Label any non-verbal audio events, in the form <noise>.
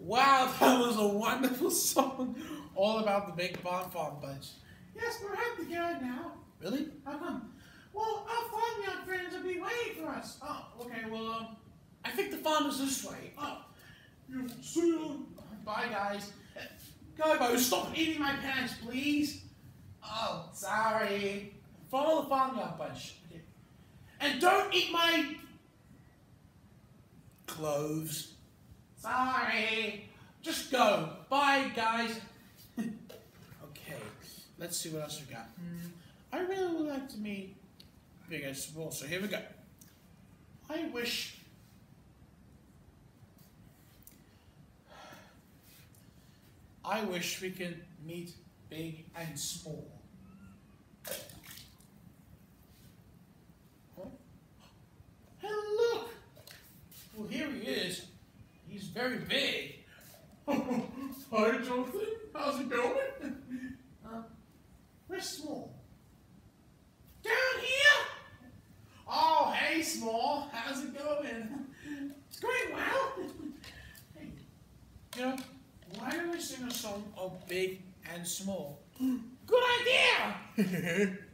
Wow, <laughs> that was a wonderful song. All about the big Bon Farm Bunch. Yes, we're the yard now. Really? How come? Well, our farmyard friends will be waiting for us. Oh, okay, well, um, I think the farm is this way. Oh, you see you. Bye, guys. Go, stop eating my pants, please. Oh, sorry. Follow the farmyard bunch. Okay. And don't eat my clothes. Sorry. Just go. Bye, guys. <laughs> okay, let's see what else we got. Hmm, I really would like to meet Big and Small, so here we go. I wish. I wish we could meet big and small. Hey, look! Well, here he is. Very big. Hi, Jonathon. How's it going? Uh, where's Small? Down here? Oh, hey, Small. How's it going? It's going well. hey, you know, why don't we sing a song of big and small? Good idea! <laughs>